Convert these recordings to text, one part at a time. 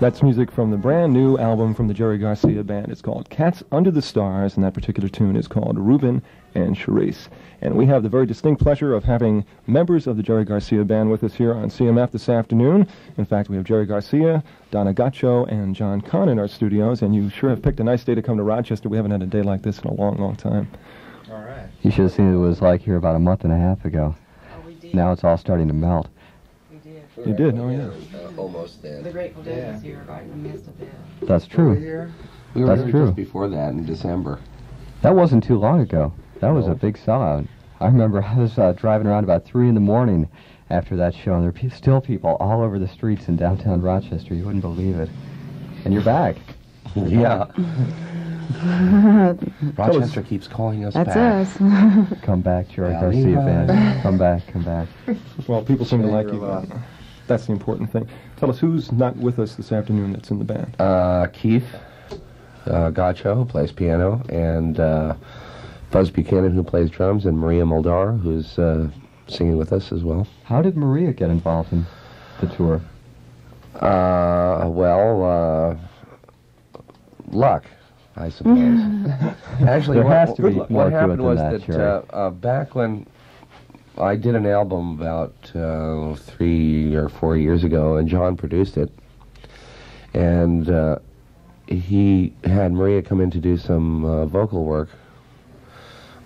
That's music from the brand new album from the Jerry Garcia Band. It's called Cats Under the Stars, and that particular tune is called Rubin and Cherise. And we have the very distinct pleasure of having members of the Jerry Garcia Band with us here on CMF this afternoon. In fact, we have Jerry Garcia, Donna Godchaux, and John Kahn in our studios, and you sure have picked a nice day to come to Rochester. We haven't had a day like this in a long, long time. All right. You should have seen what it was like here about a month and a half ago. Oh, we did. Now it's all starting to melt. We did. You did, oh, yeah. Uh, almost The then. Grateful Dead Yeah. was here right in the midst of that. That's Were true. here? We were That's here true. just before that in December. That wasn't too long ago. That was No. a big sellout. I remember I was uh, driving around about 3 in the morning after that show, and there were pe- still people all over the streets in downtown Rochester. You wouldn't believe it. And you're back. Yeah. Rochester keeps calling us That's back. us. Come back, Jerry Yeah, Garcia yeah. Band. Come back, come back. Well, people seem to like you. you're but That's the important thing. Tell us who's not with us this afternoon that's in the band. Uh, Keith uh, Godchaux, who plays piano, and uh, Buzz Buchanan, who plays drums, and Maria Muldaur, who's uh, singing with us as well. How did Maria get involved in the tour? Uh, well, uh, luck, I suppose. Actually, There what, has to be what more happened was that, that, uh, uh, back when I did an album about uh, three or four years ago, and John produced it, and uh, he had Maria come in to do some uh, vocal work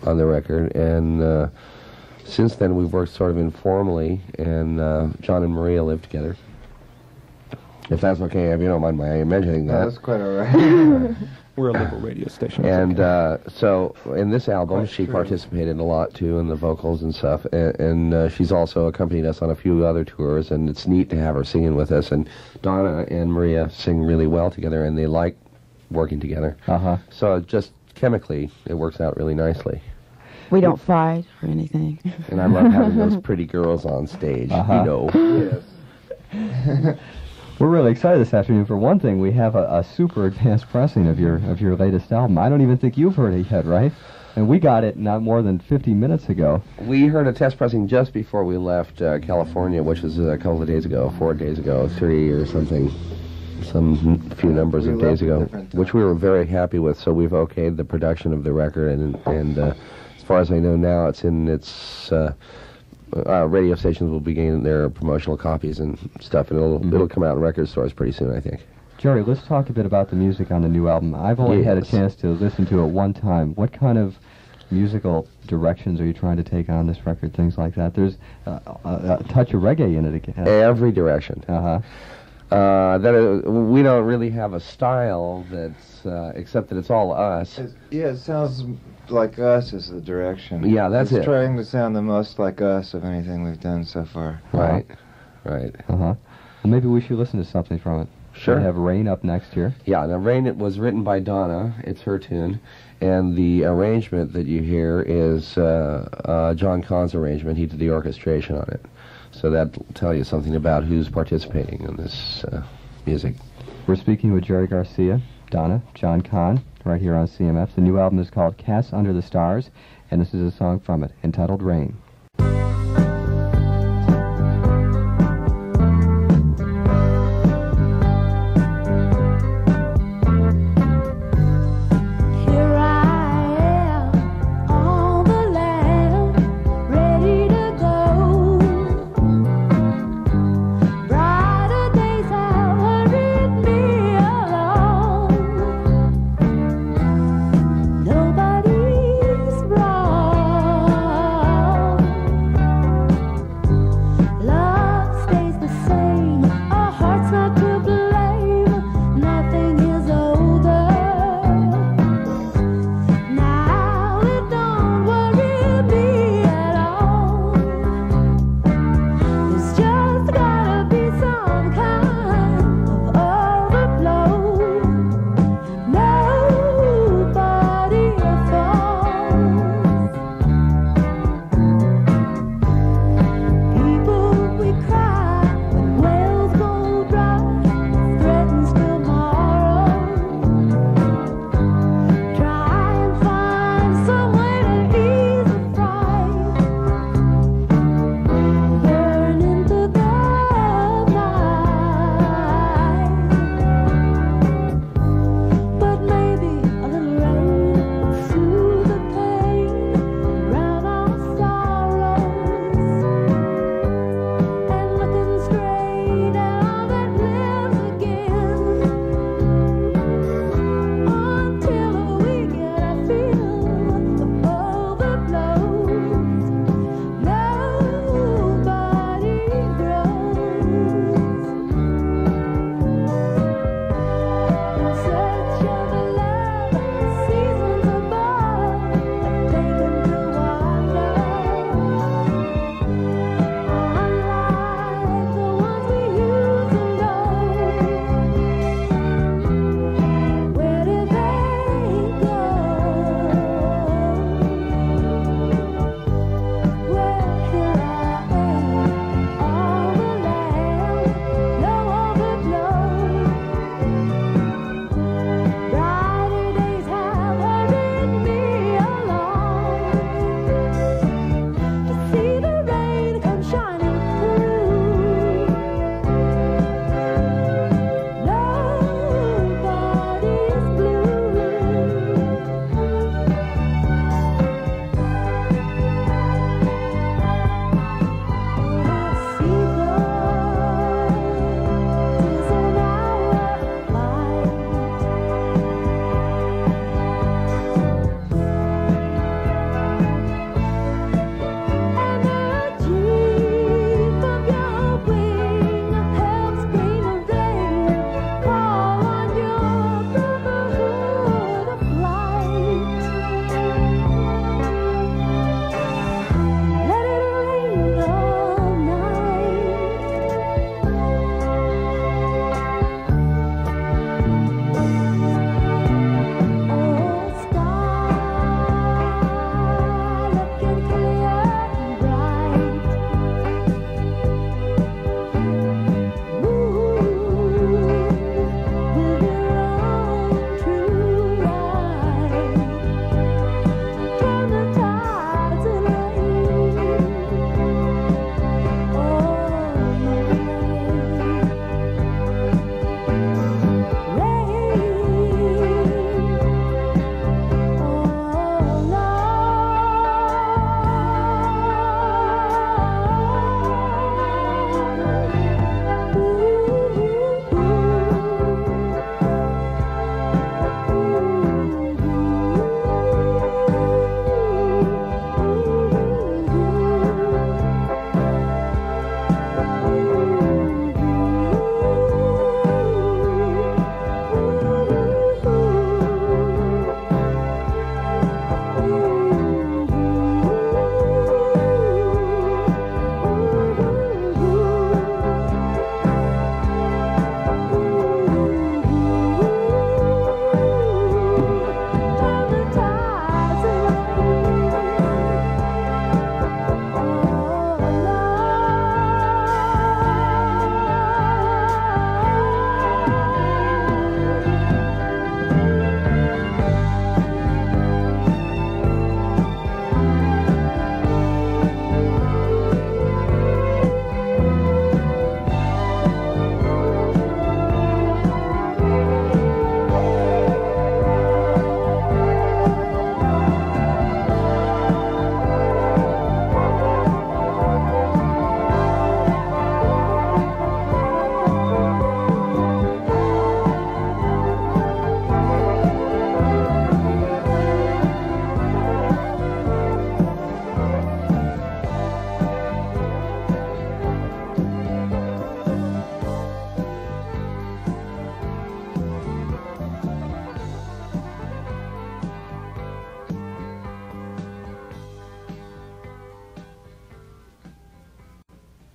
on the record, and uh, since then we've worked sort of informally, and uh, John and Maria live together. If that's okay, if you don't mind my mentioning that. That's quite all right. We're a liberal radio station. And okay. uh, so in this album, Quite she true. participated a lot too in the vocals and stuff. And, and uh, she's also accompanied us on a few other tours. And it's neat to have her singing with us. And Donna and Maria sing really well together, and they like working together. Uh huh. So just chemically, it works out really nicely. we don't fight or anything. And I love having those pretty girls on stage. Uh-huh. You know. yes. We're really excited this afternoon. For one thing, we have a, a super advanced pressing of your of your latest album. I don't even think you've heard it yet, right? And we got it not more than 50 minutes ago. We heard a test pressing just before we left uh, California, which was a couple of days ago, four days ago, three or something, some few numbers We of days ago, which we were very happy with. So we've okayed the production of the record, and and uh, as far as I know now, it's in its. Uh, uh, radio stations will be getting their promotional copies and stuff, and it'll Mhm. it'll come out in record stores pretty soon, I think. Jerry, let's talk a bit about the music on the new album. I've only had a chance to listen to it one time. What kind of musical directions are you trying to take on this record? Things like that. There's uh, a, a touch of reggae in it again. Every direction. Uh huh. Uh, that uh, we don't really have a style that's uh, except that it's all us. It's- yeah, it sounds like us is the direction. Yeah, that's it's it. trying to sound the most like us of anything we've done so far. Right, right. Uh huh. Well, maybe we should listen to something from it. Sure. We have Rain up next here. Yeah, now Rain it was written by Donna. It's her tune, and the arrangement that you hear is uh, uh, John Kahn's arrangement. He did the orchestration on it, so that'll tell you something about who's participating in this uh, music. We're speaking with Jerry Garcia, Donna, John Kahn, right here on CMF. The new album is called Cats Under the Stars, and this is a song from it entitled Rain.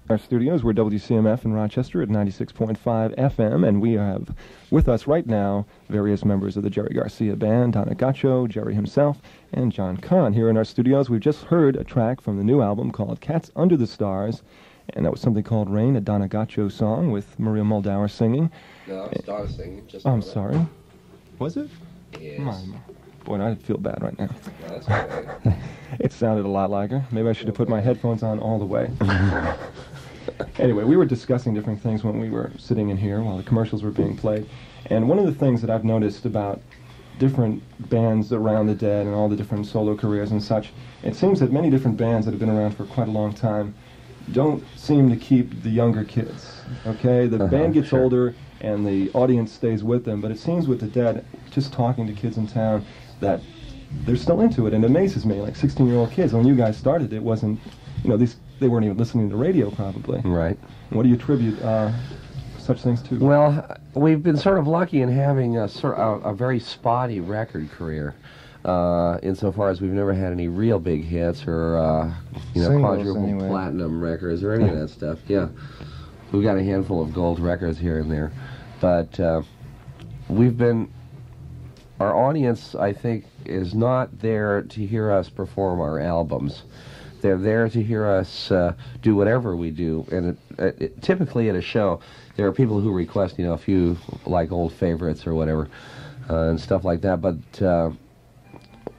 Our studios, we're WCMF in Rochester at 96.5 FM, and we have with us right now various members of the Jerry Garcia Band, Donna Godchaux, Jerry himself, and John Kahn. Here in our studios, we've just heard a track from the new album called Cats Under the Stars, and that was something called Rain, a Donna Godchaux song with Maria Muldaur singing. No, Donna singing. Just oh, I'm sorry. Was it? Yes. My, boy, I feel bad right now. No. It sounded a lot like her. Maybe I should have put my headphones on all the way. anyway, we were discussing different things when we were sitting in here while the commercials were being played. And one of the things that I've noticed about different bands around the dead and all the different solo careers and such, it seems that many different bands that have been around for quite a long time don't seem to keep the younger kids. Okay, the Uh-huh, band gets sure. older and the audience stays with them, but it seems with the dead, just talking to kids in town, that they're still into it, and it amazes me. Like 16-year-old kids, when you guys started, it wasn't, you know, these they weren't even listening to radio probably. Right. What do you attribute uh, such things to? Well, we've been sort of lucky in having a sort of a, a very spotty record career. Uh, insofar as we've never had any real big hits or uh, you know Singles, quadruple anyway. platinum records or any of that stuff. Yeah, we've got a handful of gold records here and there, but uh, we've been our audience. I think is not there to hear us perform our albums. They're there to hear us uh, do whatever we do, and it, it, typically at a show, there are people who request, you know, a few like old favorites or whatever, uh, and stuff like that. But uh,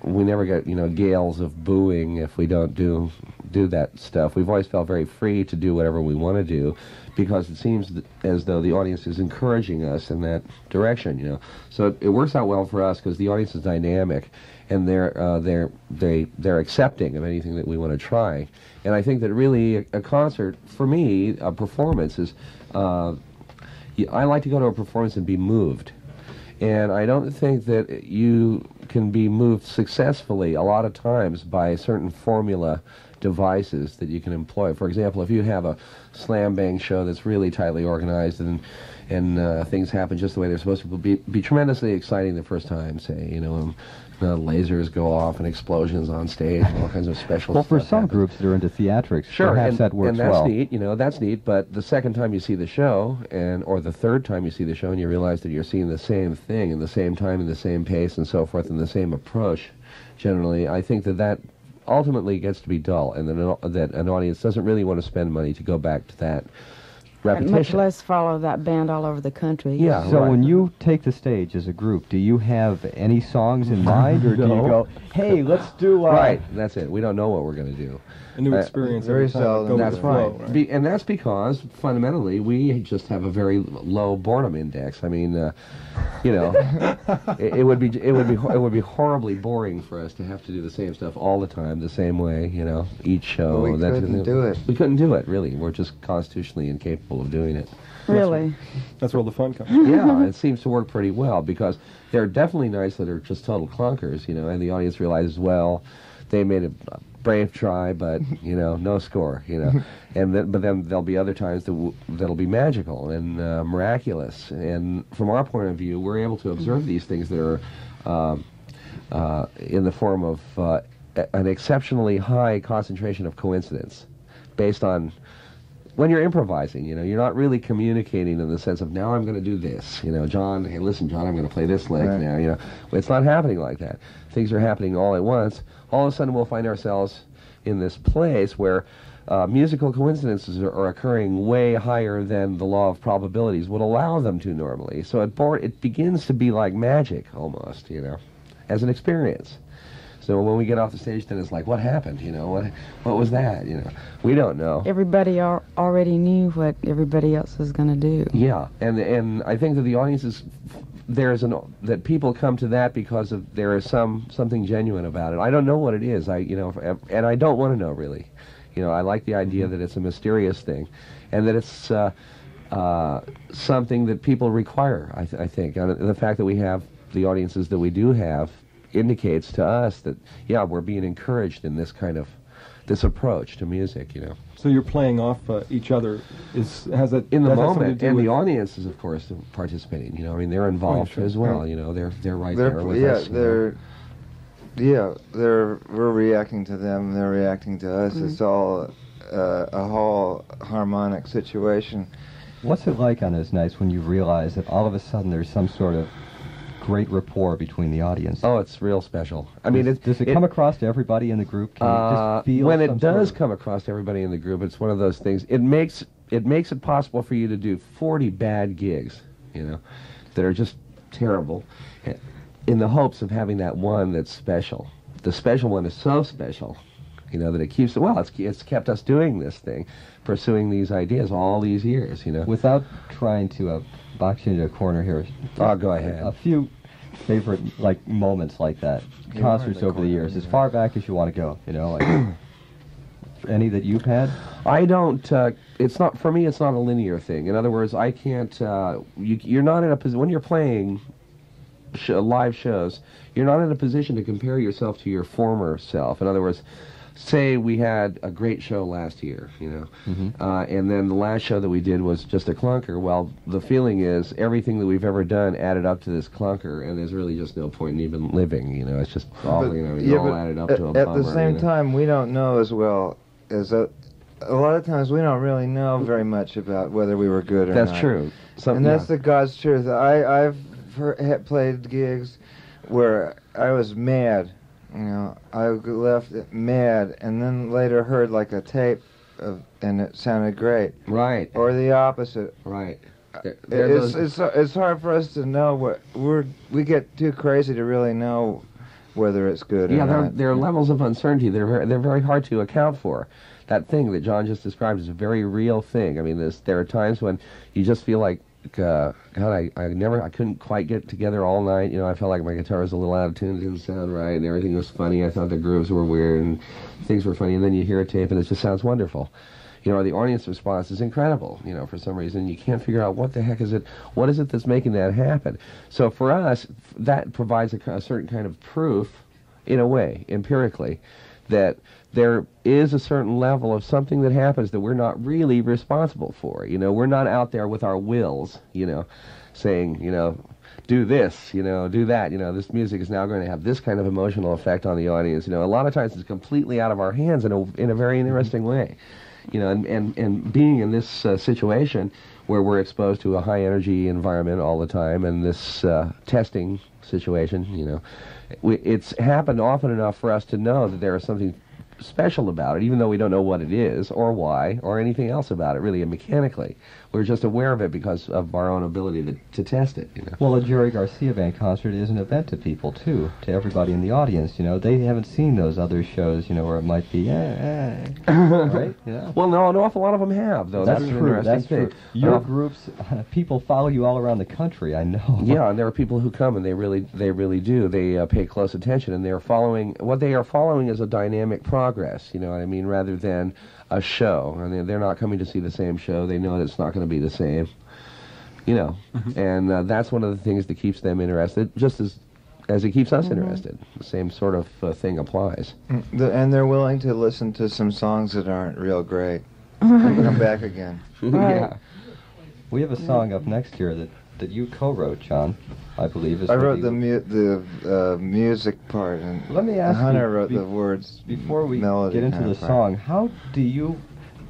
we never get, you know, gales of booing if we don't do do that stuff. We've always felt very free to do whatever we want to do, because it seems as though the audience is encouraging us in that direction. You know, so it, it works out well for us because the audience is dynamic, and they're uh, they're they they're accepting of anything that we want to try. And I think that really a, a concert for me, a performance is. Uh, I like to go to a performance and be moved. And I don't think that you can be moved successfully a lot of times by certain formula devices that you can employ. For example, if you have a slam bang show that's really tightly organized and and uh, things happen just the way they're supposed to be, be tremendously exciting the first time, say, you know, and, uh, lasers go off and explosions on stage and all kinds of special Well, for some happens. groups that are into theatrics, Sure, perhaps and, that works and that's well. neat. You know, that's neat. But the second time you see the show, and or the third time you see the show, and you realize that you're seeing the same thing in the same time, in the same pace, and so forth, and the same approach. Generally, I think that that ultimately gets to be dull, and that an, that an audience doesn't really want to spend money to go back to that And much less follow that band all over the country. Yeah. So right. when you take the stage as a group, do you have any songs in mind, or do you go, "Hey, let's do"? Uh, Right, that's it. We don't know what we're going to do. A new uh, experience very every time. seldom. Go with That's the flow, right. Be, and that's because fundamentally we just have a very low boredom index. I mean, uh, you know, it, it would be it would be it would be horribly boring for us to have to do the same stuff all the time, the same way. You know, each show. Well, we That's- couldn't do it. We couldn't do it. Really, we're just constitutionally incapable of doing it. Really? That's where all the fun comes. yeah, it seems to work pretty well because there are definitely nights that are just total clunkers, you know, and the audience realizes, well, they made a brave try, but you know, no score, you know, and then, but then there'll be other times that w- that'll be magical and uh, miraculous, and from our point of view, we're able to observe these things that are um, uh, in the form of uh, an exceptionally high concentration of coincidence, based on when you're improvising, you know, you're not really communicating in the sense of now I'm going to do this. You know, John, hey, listen, John, I'm going to play this lick Right. now. You know, it's not happening like that. Things are happening all at once. All of a sudden, we'll find ourselves in this place where uh, musical coincidences are, are occurring way higher than the law of probabilities would allow them to normally. So it it begins to be like magic almost, you know, as an experience. So when we get off the stage, then it's like, what happened? You know, what what was that? You know, we don't know. Everybody al- already knew what everybody else was going to do. Yeah, and and I think that the audience is there's an that people come to that because of there is some something genuine about it. I don't know what it is. I you know and I don't want to know really. You know, I like the idea that it's a mysterious thing, and that it's uh, uh, something that people require. I, th- I think and the fact that we have the audiences that we do have indicates to us that yeah we're being encouraged in this kind of this approach to music. You know. So you're playing off uh, each other. Is has that in the that has something to moment, and the audience is, of course, participating. You know, I mean, they're involved sure. as well. You know, they're they're right They're, there with yeah, us. you know. they're, yeah, they're we're reacting to them. They're reacting to us. It's all uh, a whole harmonic situation. What's it like on those nights when you realize that all of a sudden there's some sort of great rapport between the audience? Oh, it's real special. I mean, does, it, does it, come across to everybody in the group? Can Uh, just feel when it does come across to everybody in the group, it's one of those things. It makes it makes it possible for you to do 40 bad gigs, you know, that are just terrible, eh, in the hopes of having that one that's special. The special one is so special, you know, that it keeps. Well, it's it's kept us doing this thing, pursuing these ideas all these years, you know. Without trying to uh, box you into a corner here, Oh, go ahead. a few favorite like moments like that, You concerts the over the years, as far back as you want to go. You know, like, any that you've had. I don't. Uh, it's not for me. It's not a linear thing. In other words, I can't. Uh, you, you're not in a position when you're playing sh- live shows. You're not in a position to compare yourself to your former self. In other words, say we had a great show last year, you know, uh, and then the last show that we did was just a clunker. Well, the feeling is everything that we've ever done added up to this clunker, and there's really just no point in even living. You know, it's just all But- you know, it's yeah, all added up at, to a at bummer. the same you know. time, we don't know as well as a, a lot of times we don't really know very much about whether we were good or that's not. That's true. Some, and that's yeah. the God's truth. I I've heard, played gigs where I was mad. You know, I left it mad, and then later heard like a tape, of, and it sounded great. right, Or the opposite. right. Uh, there- there It's it's it's hard for us to know what we're we get too crazy to really know whether it's good Yeah, or there, not. there are levels of uncertainty. They're they're very hard to account for. That thing that John just described is a very real thing. I mean, there are times when you just feel like, uh, God, I, I never, I couldn't quite get together all night. You know, I felt like my guitar was a little out of tune, it didn't sound right, and everything was funny. I thought the grooves were weird and things were funny. And then you hear a tape and it just sounds wonderful. You know, the audience response is incredible. You know, for some reason you can't figure out what the heck is it, what is it that's making that happen. So for us, that provides a, a certain kind of proof, in a way, empirically, that there is a certain level of something that happens that we're not really responsible for. You know, we're not out there with our wills, you know, saying, you know, do this, you know, do that, you know, this music is now going to have this kind of emotional effect on the audience. You know, a lot of times it's completely out of our hands in a, in a very interesting way. You know, and, and, and being in this uh, situation where we're exposed to a high energy environment all the time and this uh, testing situation, you know, we, it's happened often enough for us to know that there is something special about it, even though we don't know what it is or why or anything else about it, really, mechanically. We're just aware of it because of our own ability to, to test it, you know. Well, a Jerry Garcia band concert is an event to people too, to everybody in the audience. You know, they haven't seen those other shows. You know, where it might be, eh, eh, right? Yeah. Well, no, an awful lot of them have, though. That's an true. That's thing. true. Your Uh, groups, people follow you all around the country. I know. yeah, and there are people who come and they really, they really do. They uh, pay close attention, and they're following. What they are following is a dynamic progress. You know what I mean? Rather than a show, and they're, they're not coming to see the same show. They know that it's not going to be the same. You know, and uh, that's one of the things that keeps them interested, just as as it keeps us interested. The same sort of uh, thing applies. Mm, The, and they're willing to listen to some songs that aren't real great. And come back again. yeah. We have a song up next here that, that you co-wrote, John. I believe. Is I wrote the mu- the uh, music part, and Let me ask Hunter you, wrote be- the words. Before we melody get into the part. song, how do you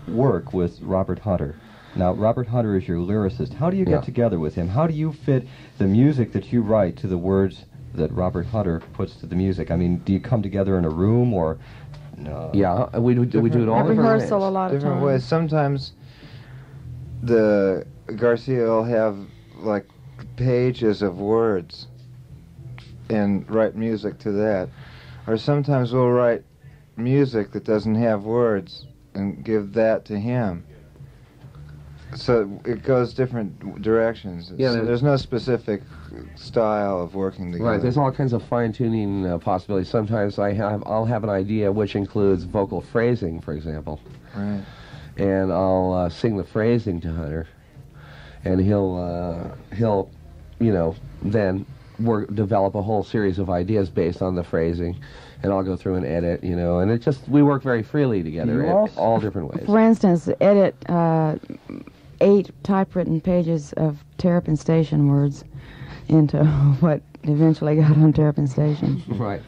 work with Robert Hunter? Now, Robert Hunter is your lyricist. How do you get Yeah. together with him? How do you fit the music that you write to the words that Robert Hunter puts to the music? I mean, do you come together in a room or? No. Yeah, we do, we do it all At different rehearsal ways. a lot of different times. ways. Sometimes the Garcia will have like pages of words and write music to that, or sometimes we'll write music that doesn't have words and give that to him. So it goes different directions. Yeah, So there's no specific style of working together. Right, there's all kinds of fine-tuning uh, possibilities. Sometimes I have, I'll have an idea which includes vocal phrasing, for example, right. and I'll uh, sing the phrasing to Hunter, and he'll, uh, he'll, you know, then work, develop a whole series of ideas based on the phrasing, and I'll go through and edit, you know, and it just we work very freely together, in all different ways. For instance, edit uh, eight typewritten pages of Terrapin Station words into what eventually got on Terrapin Station. Right.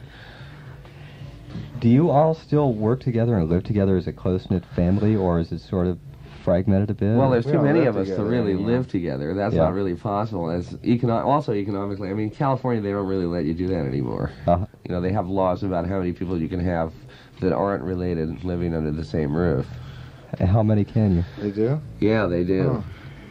Do you all still work together and live together as a close knit family, or is it sort of fragmented a bit? Well, there's We too many of us to really anymore. live together. That's Yeah. not really possible. As econo- also economically, I mean, California they don't really let you do that anymore. Uh-huh. You know, they have laws about how many people you can have that aren't related living under the same roof. How many can you? They do? Yeah, they do. Oh.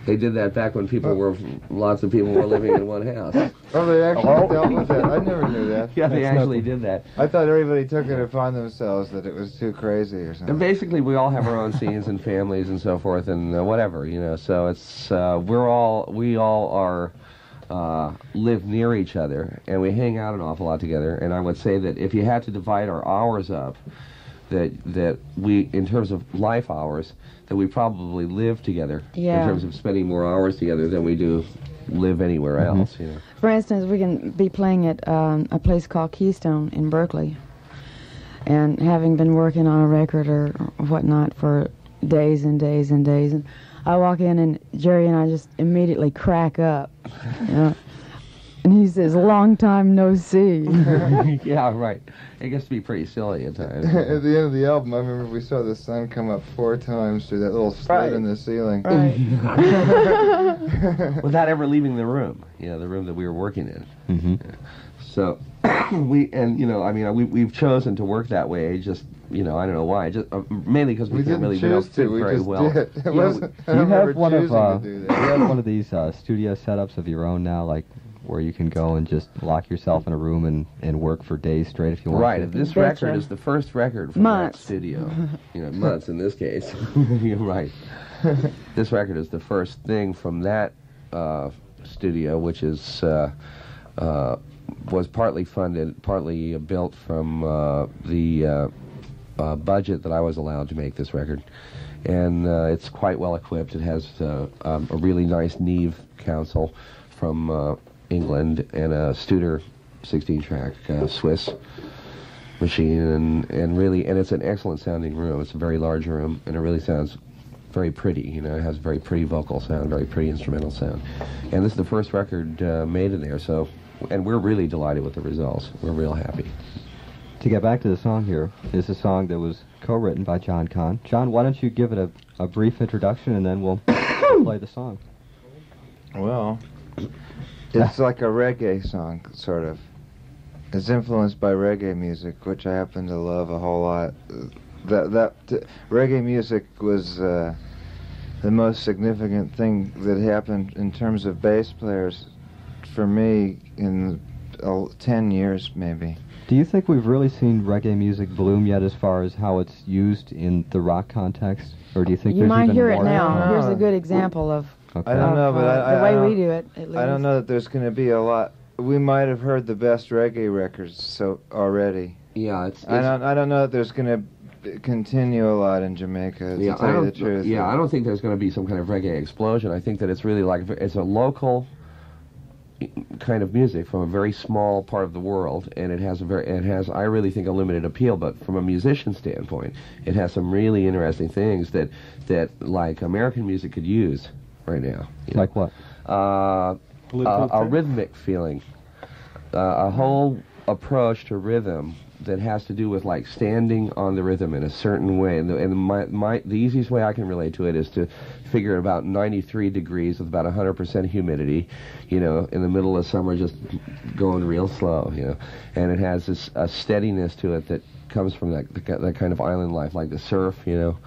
They did that back when people were lots of people were living in one house. Oh, they actually dealt with that. I never knew that. Yeah, they That's actually nothing. did that. I thought everybody took it upon themselves that it was too crazy or And something. basically, we all have our own scenes and families and so forth and uh, whatever, you know. So it's uh, we're all we all are uh, live near each other and we hang out an awful lot together. And I would say that if you had to divide our hours up, that that we in terms of life hours, that we probably live together Yeah. in terms of spending more hours together than we do live anywhere else. You know. For instance, we can be playing at um, a place called Keystone in Berkeley, and having been working on a record or whatnot for days and days and days, and I walk in and Jerry and I just immediately crack up, you know, and he says, "Long time no see." yeah, right. It gets to be pretty silly at times. At the end of the album, I remember we saw the sun come up four times through that little slit Right. in the ceiling. right. Without ever leaving the room, you know, the room that we were working in. Mm-hmm. So we and you know I mean we we've chosen to work that way. Just you know I don't know why. Just uh, mainly because we, We can't didn't really we don't choose fit to. We very just well. did. It Yeah, wasn't. I Do you don't have one of uh, do do that. you have one of these uh, studio setups of your own now, like where you can go and just lock yourself in a room and, and work for days straight if you want Right. to? This Betcha. record is the first record from Months. that studio. you know, months in this case. You're right. this record is the first thing from that uh, studio, which is uh, uh, was partly funded, partly uh, built from uh, the uh, uh, budget that I was allowed to make this record. And uh, it's quite well equipped. It has uh, um, a really nice Neve console from uh, England and a Studer 16-track uh, Swiss machine, and, and really, and it's an excellent sounding room. It's a very large room, and it really sounds very pretty. You know, it has very pretty vocal sound, very pretty instrumental sound. And this is the first record uh, made in there, so, and we're really delighted with the results. We're real happy. To get back to the song here, here, is a song that was co-written by John Kahn. John, why don't you give it a, a brief introduction and then we'll play the song. Well, it's like a reggae song, sort of. It's influenced by reggae music, which I happen to love a whole lot. That that t- reggae music was uh, the most significant thing that happened in terms of bass players for me in uh, ten years, maybe. Do you think we've really seen reggae music bloom yet as far as how it's used in the rock context? Or do you think You there's might even hear more? it now. No. Here's a good example of, Okay. I don't know, but uh, I- the I way don't- we do it. At least. I don't know that there's going to be a lot. We might have heard the best reggae records so already. Yeah, it's, I don't. I don't know that there's going to continue a lot in Jamaica. To yeah, tell I you don't, the truth. yeah, I don't think there's going to be some kind of reggae explosion. I think that it's really like it's a local kind of music from a very small part of the world, and it has a very, it has, I really think, a limited appeal. But from a musician standpoint, it has some really interesting things that that like American music could use right now. you know. Like what? uh, a, a rhythmic feeling, uh, a whole approach to rhythm that has to do with like standing on the rhythm in a certain way. And, the, and my, my, the easiest way I can relate to it is to figure about 93 degrees with about 100% humidity, you know, in the middle of summer, just going real slow, you know. And it has this a steadiness to it that comes from that that kind of island life, like the surf, you know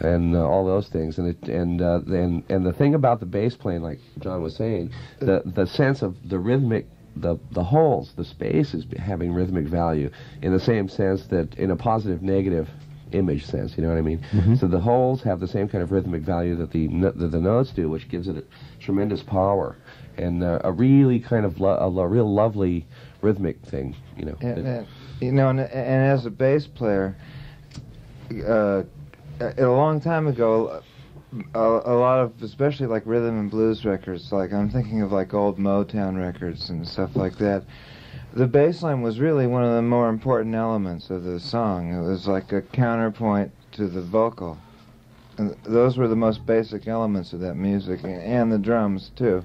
and uh, all those things. And it, and uh, and and the thing about the bass playing, like John was saying, the the sense of the rhythmic. The, the holes, the space is having rhythmic value in the same sense that in a positive negative image sense, you know what I mean? So the holes have the same kind of rhythmic value that the that the notes do, which gives it a tremendous power and uh, a really kind of a, lo- real lovely rhythmic thing, you know. And, and, you know, and, and as a bass player, uh, a long time ago, a, a lot of, especially like rhythm and blues records, like I'm thinking of like old Motown records and stuff like that. The bass line was really one of the more important elements of the song. It was like a counterpoint to the vocal. And those were the most basic elements of that music, and, and the drums too.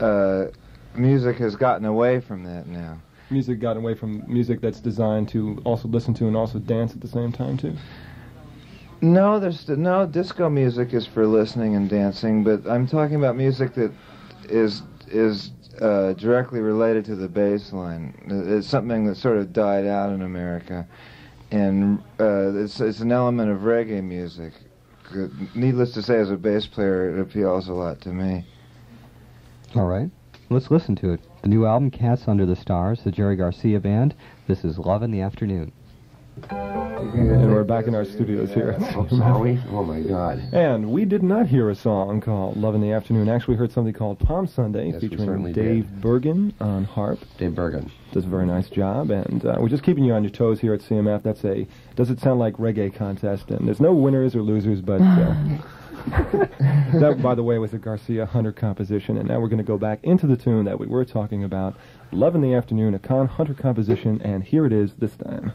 Uh, music has gotten away from that now. music gotten away from music that's designed to also listen to and also dance at the same time too? No, there's no disco music is for listening and dancing, but I'm talking about music that is is uh, directly related to the bass line. It's something that sort of died out in America, and uh, it's it's an element of reggae music. Needless to say, as a bass player, it appeals a lot to me. All right. Let's listen to it. The new album, Cats Under the Stars, the Jerry Garcia Band. This is Love in the Afternoon. And we're back in our studios here. Oh, sorry. Oh my God. And we did not hear a song called Love in the Afternoon. Actually, we heard something called Palm Sunday Yes, featuring Dave did. Bergen on harp. Dave Bergen. Does a very nice job. And uh, we're just keeping you on your toes here at CMF. That's a Does It Sound Like Reggae contest. And there's no winners or losers, but uh, that, by the way, was a Garcia Hunter composition. And now we're going to go back into the tune that we were talking about Love in the Afternoon, a Kahn Hunter composition. And here it is this time.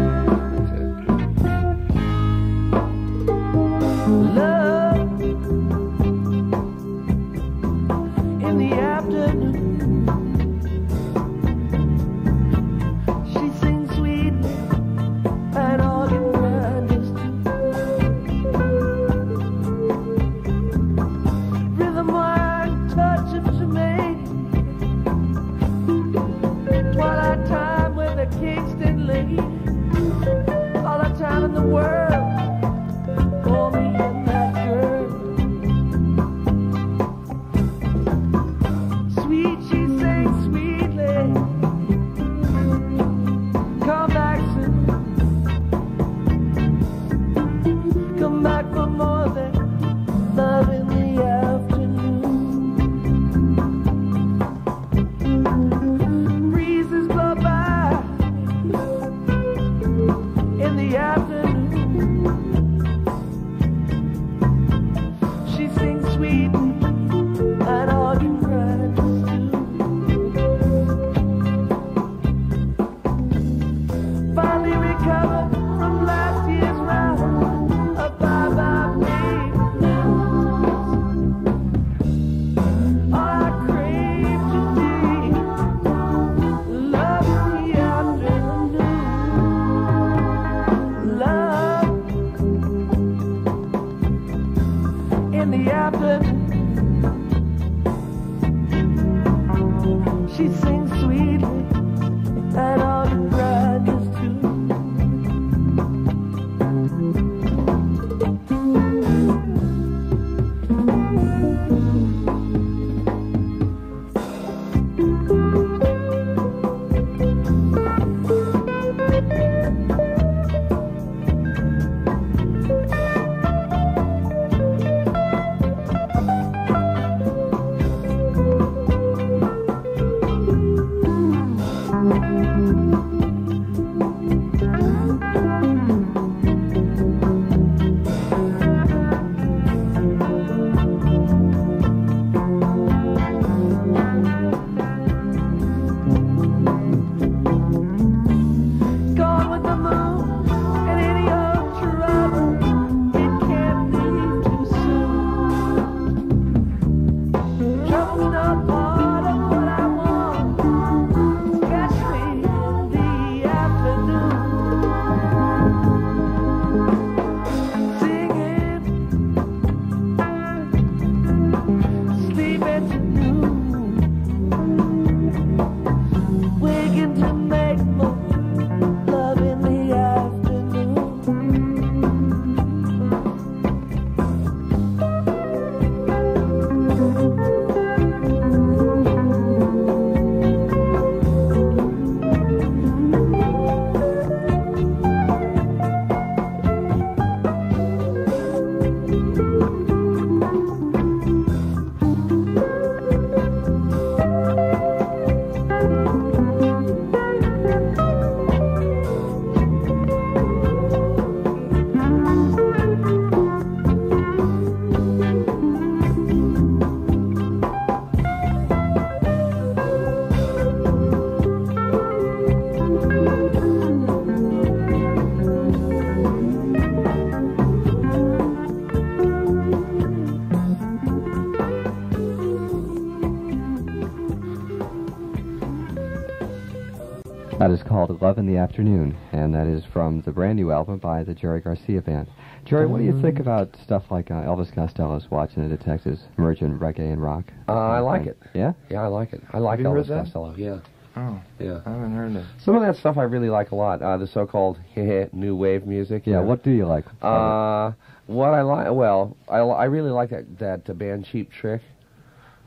called Love in the Afternoon, and that is from the brand new album by the Jerry Garcia Band. Jerry, what do you think about stuff like uh, Elvis Costello's Watching the Detectives merge in reggae and rock? Uh, I like it. Yeah? Yeah, I like it. I like you Elvis? Costello. Yeah, Oh, yeah. I haven't heard it. Some of that stuff I really like a lot. Uh, the so-called new wave music. you Yeah, what do you like? Uh, what I like, well, I, I really like that that uh, band Cheap Trick.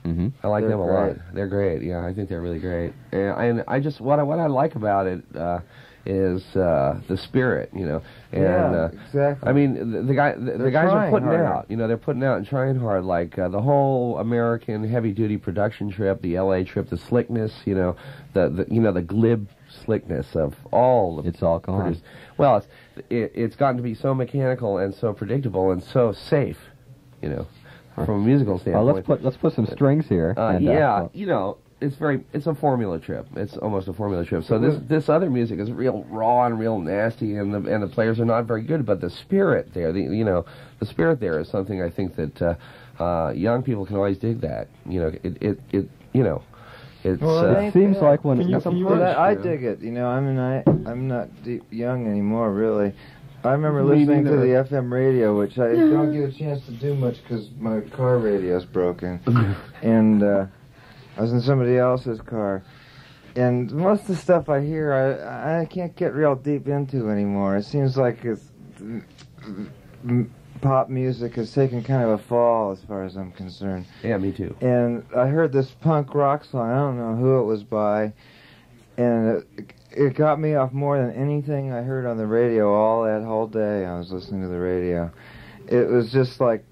Hmm I like They're them a great. lot. They're great. Yeah, I think they're really great. And, and I just what I, what I like about it uh, is uh, the spirit, you know. And yeah, uh, exactly. I mean, the, the guy, the, the guys are putting harder. out. You know, they're putting out and trying hard. Like uh, the whole American heavy-duty production trip, the L.A. trip, the slickness. You know, the, the you know the glib slickness of all the It's all gone. produced- Well, it's it, it's gotten to be so mechanical and so predictable and so safe. You know, from a musical Well, standpoint. let's put let's put some strings here. Uh, and, yeah, you know, it's very, it's a formula trip. It's almost a formula trip. So this this other music is real raw and real nasty, and the and the players are not very good. But the spirit there, the you know, the spirit there is something I think that uh, uh, young people can always dig. That you know, it it, it you know, it's Well, uh, it It seems bad. like when you- That's can you Well, that, I dig it. You know, I mean, I I'm not deep, young anymore, really. I remember listening to the FM radio, which I don't get a chance to do much because my car radio's broken, and uh, I was in somebody else's car. And most of the stuff I hear, I I can't get real deep into anymore. It seems like it's pop music has taken kind of a fall, as far as I'm concerned. yeah, me too. And I heard this punk rock song. I don't know who it was by, and it, it got me off more than anything I heard on the radio all that whole day. I was listening to the radio. It was just like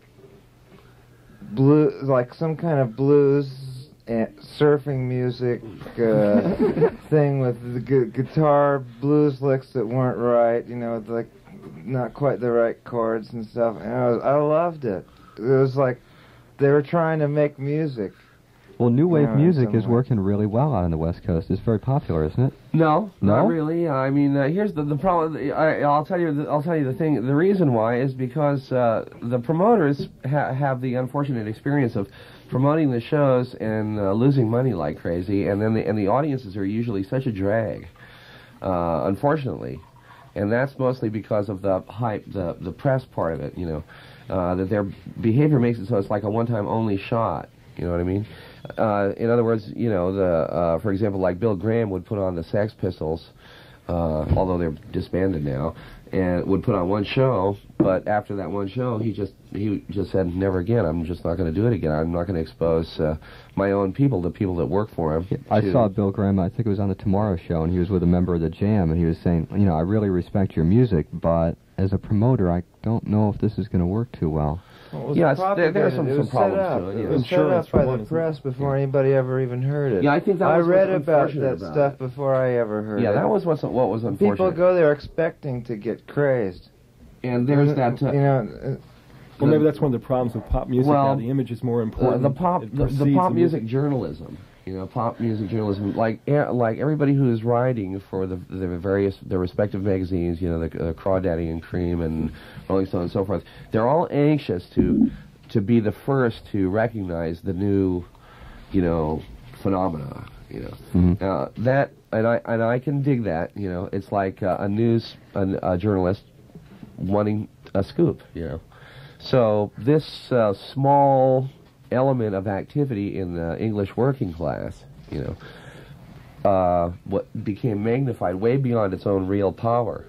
blue, like some kind of blues and surfing music uh, thing with the gu- guitar blues licks that weren't right. You know, like not quite the right chords and stuff. And I, was, I loved it. It was like they were trying to make music. Well, new wave music is working really well out on the West Coast. It's very popular, isn't it? No, No? not really. I mean, uh, here's the the problem. I, I'll tell you. The, I'll tell you the thing. The reason why is because uh, the promoters ha- have the unfortunate experience of promoting the shows and uh, losing money like crazy, and then the, and the audiences are usually such a drag. Uh, unfortunately, and that's mostly because of the hype, the the press part of it. You know, uh, that their behavior makes it so it's like a one-time only shot. You know what I mean? Uh, in other words, you know, the uh, for example, like Bill Graham would put on the Sex Pistols, uh, although they're disbanded now, and would put on one show. But after that one show, he just he just said, "Never again. I'm just not going to do it again. I'm not going to expose uh, my own people, the people that work for him." I to- saw Bill Graham. I think it was on the Tomorrow Show, and he was with a member of the Jam, and he was saying, you know, I really respect your music, but as a promoter, I don't know if this is going to work too well. Well, it was Yes, there- there are some- it some was set problems up. to it, It yeah. was set up by the press before anybody ever even heard it. Yeah, I think that I was read about that about stuff it. before I ever heard Yeah, it. that was what's, what was unfortunate. People go there expecting to get crazed. and there's that. Uh, you know, Well, maybe that's one of the problems with pop music Well, now. The image is more uh, important. the pop, the, the precedes pop music journalism. You know, pop music journalism. Like, eh, like everybody who is writing for the the various the respective magazines. You know, the uh, Crawdaddy and Creem and Rolling Stone and so forth. They're all anxious to to be the first to recognize the new, you know, phenomena. You know, Mhm. Now that and I and I can dig that. You know, it's like uh, a news a, a journalist wanting a scoop. You know, so this uh, small element of activity in the English working class, you know, uh, what became magnified way beyond its own real power.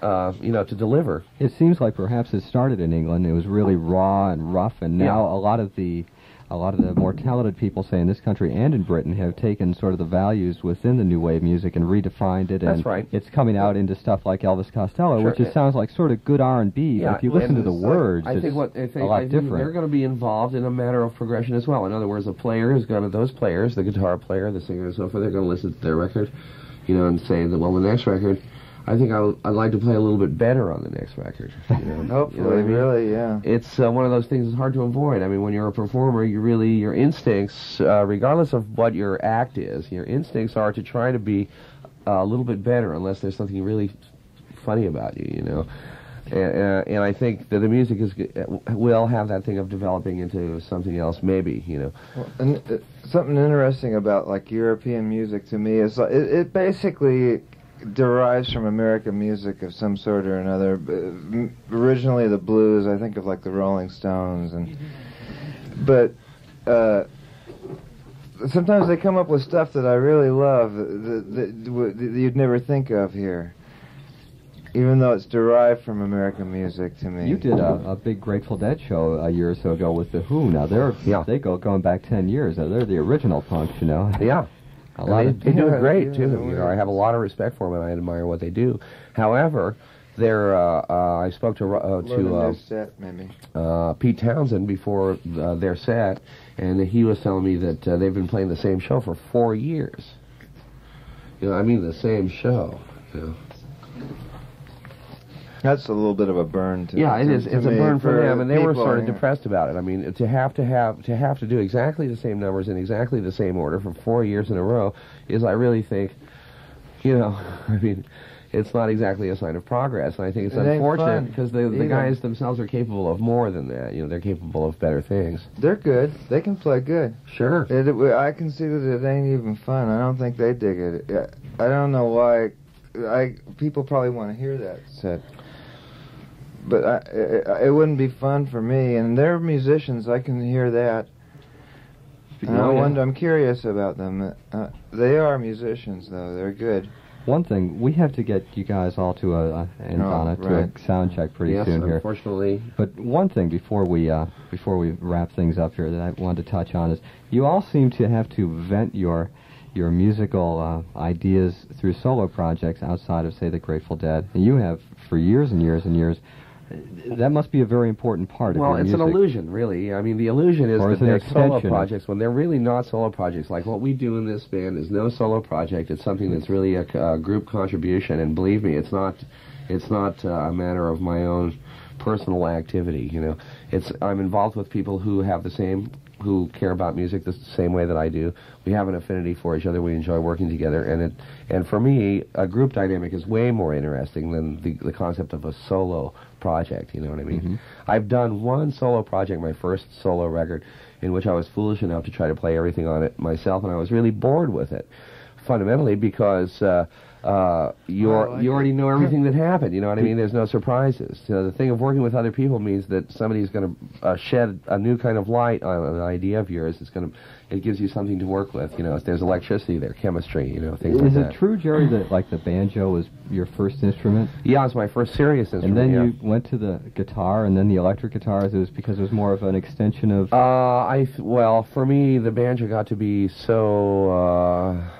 Uh, you know, to deliver. It seems like perhaps it started in England. It was really raw and rough, and now Yeah. a lot of the a lot of the more talented people, say in this country and in Britain, have taken sort of the values within the new wave music and redefined it. That's and right. It's coming out into stuff like Elvis Costello, Sure. which is, sounds like sort of good R and B. Yeah, But if you listen to the words, I it's think what I think, a lot I think they're going to be involved in a matter of progression as well. In other words, a player is going to those players, the guitar player, the singer, and so forth. They're going to listen to their record, you know, and say that well, the next record, I think I would, I'd like to play a little bit better on the next record. You know, You know hopefully, I mean? really, yeah. it's uh, one of those things that's hard to avoid. I mean, when you're a performer, you really your instincts, uh, regardless of what your act is, your instincts are to try to be uh, a little bit better, unless there's something really funny about you, you know. And, uh, and I think that the music is uh, will have that thing of developing into something else, maybe, you know. Well, and uh, something interesting about like European music to me is like, it, it basically derives from American music of some sort or another. B- m- Originally, the blues. I think of like the Rolling Stones, and but uh, sometimes they come up with stuff that I really love that, that, that, that you'd never think of here, even though it's derived from American music to me. You did a, a big Grateful Dead show a year or so ago with the Who. Now they're Yeah. they go going back ten years. Now, they're the original punks, you know. Yeah. A lot they, of they do it great yeah, too. You know, I have a lot of respect for them, and I admire what they do. However, they're. Uh, uh, I spoke to uh, to new uh, set, maybe. uh, Pete Townshend before uh, their set, and he was telling me that uh, they've been playing the same show for four years. You know, I mean the same show. You know. That's a little bit of a burn to Yeah, it is. It's a burn for them, and they were people, sort of yeah. depressed about it. I mean, to have to have to have to do exactly the same numbers in exactly the same order for four years in a row is, I really think, you know, I mean, it's not exactly a sign of progress, and I think it's It unfortunate because the the guys themselves are capable of more than that. You know, they're capable of better things. They're good. They can play good. Sure. It, it, I can see that it ain't even fun. I don't think they dig it. I don't know why. I people probably want to hear that set, but I, it, it wouldn't be fun for me. And they're musicians. I can hear that. And I Oh, yeah. wonder. I'm curious about them. Uh, they are musicians, though. They're good. One thing we have to get you guys all to a, a and Oh, Donna to a sound check pretty yes, soon here. unfortunately. But one thing before we uh, before we wrap things up here that I wanted to touch on is you all seem to have to vent your your musical uh, ideas through solo projects outside of say the Grateful Dead, and you have for years and years and years. That must be a very important part Well, it's an illusion, really. I mean, the illusion is Or that they're solo projects when they're really not solo projects. Like what we do in this band is no solo project. It's something that's really a group contribution, and believe me, it's not. It's not uh, a matter of my own personal activity. You know, it's I'm involved with people who have the same who care about music the same way that I do. We have an affinity for each other. We enjoy working together, and it and for me, a group dynamic is way more interesting than the the concept of a solo project. You know what I mean? I've done one solo project, my first solo record, in which I was foolish enough to try to play everything on it myself, and I was really bored with it. Fundamentally, because uh, uh, you're I like you already know everything that happened. You know what I mean? There's no surprises. You know, the thing of working with other people means that somebody's going to uh, shed a new kind of light on an idea of yours. It's going to it gives you something to work with. You know, if there's electricity there, chemistry. You know, things Is like that. Is it true, Jerry, that like the banjo was your first instrument, Yeah, it was my first serious instrument. and then yeah. you went to the guitar, and then the electric guitars? It was because it was more of an extension of. Uh, I th- well, for me, the banjo got to be so uh,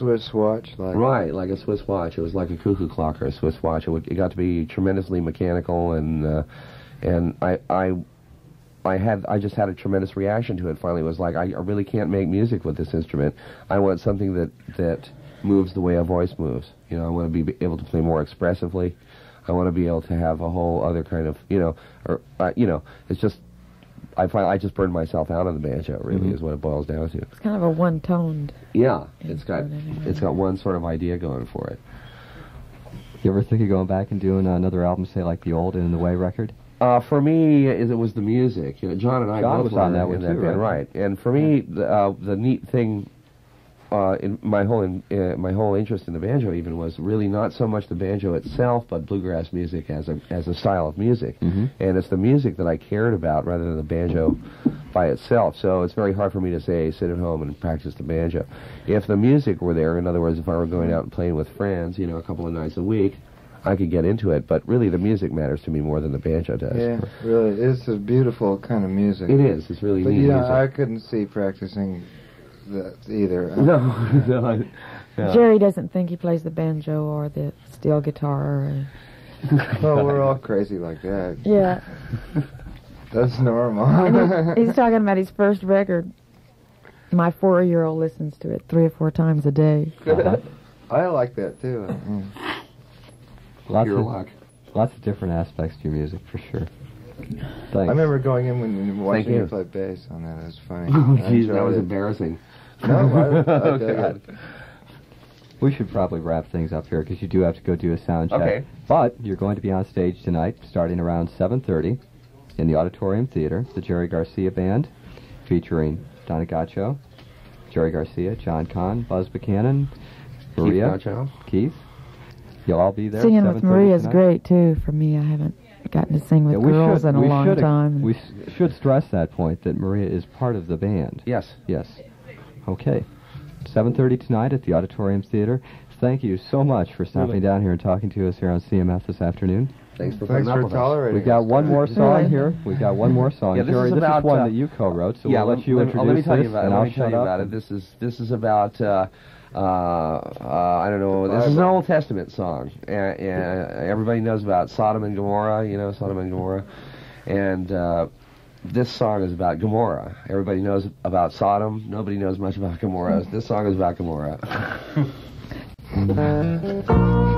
Swiss watch, like right, like a Swiss watch. It was like a cuckoo clock or a Swiss watch. It, would, it got to be tremendously mechanical, and uh, and I I I had I just had a tremendous reaction to it. Finally, it was like I, I really can't make music with this instrument. I want something that that moves the way a voice moves. You know, I want to be able to play more expressively. I want to be able to have a whole other kind of you know, or uh, you know, it's just. I find I just burned myself out on the banjo. Really, is what it boils down to. It's kind of a one-toned. Yeah, it's got Instrument, it's got one sort of idea going for it. You ever think of going back and doing another album, say like the old In the Way record? Uh, for me, it was the music. You know, John and I John both was on were that in one that too, band, right? right? And for me, the, uh, the neat thing, uh, in my whole in, uh, my whole interest in the banjo even was really not so much the banjo itself, but bluegrass music as a as a style of music. Mhm. And it's the music that I cared about rather than the banjo by itself. So it's very hard for me to say sit at home and practice the banjo. If the music were there, in other words, if I were going out and playing with friends, you know, a couple of nights a week. I could get into it, but really the music matters to me more than the banjo does. Yeah, really, it's a beautiful kind of music. It is. It's really But neat you know, music. I couldn't see practicing that either. No, no. I- no. Jerry doesn't think he plays the banjo or the steel guitar. Or, well, we're all crazy like that. yeah, That's normal. he's, he's talking about his first record. My four-year-old listens to it three or four times a day. I like that too. Mm. Lots Pure of, luck. lots of different aspects to your music, for sure. Thanks. I remember going in when and watching you. you play bass on that. It was funny. Oh, I jeez, that was it. embarrassing. No, I, I dug God. We should probably wrap things up here because you do have to go do a sound check. Okay. But you're going to be on stage tonight, starting around 7:30, in the Auditorium Theater, the Jerry Garcia Band, featuring Donna Godchaux, Jerry Garcia, John Kahn, Buzz Buchanan, Keith Maria, Godchaux. Keith. You'll all be there. Singing with Maria is tonight? great too. For me, I haven't gotten to sing with Yeah, we girls should, in a we long should, time. We s- should stress that point that Maria is part of the band. Yes. Yes. Okay. 7:30 tonight at the Auditorium Theater. Thank you so much for stopping Really. down here and talking to us here on CMF this afternoon. Thanks for Thanks putting up for with tolerating We've got one more song Really? here. We've got one more song. Yeah, this Jerry, is this about, is one uh, that you co-wrote, so yeah, we'll let you let, introduce let me tell you this, about it. and Let I'll me tell you about it. This is this is about uh, uh, uh, I don't know. This is an Old Testament song, and, and everybody knows about Sodom and Gomorrah. You know Sodom and Gomorrah, and uh, this song is about Gomorrah. Everybody knows about Sodom. Nobody knows much about Gomorrah. This song is about Gomorrah.